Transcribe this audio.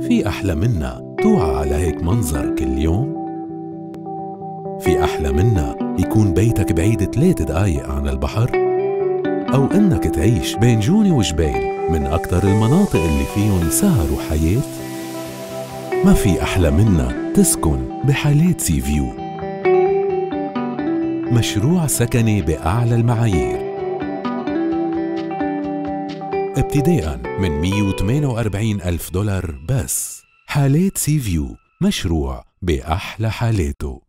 في أحلى منا توعى على هيك منظر كل يوم؟ في أحلى منا يكون بيتك بعيد ثلاث دقايق عن البحر؟ أو إنك تعيش بين جوني وجبيل من أكثر المناطق اللي فيهم سهر وحياة؟ ما في أحلى منا تسكن بحالات SeaView مشروع سكني بأعلى المعايير ابتداء من 148 ألف دولار بس. حالات سي فيو مشروع بأحلى حالاته.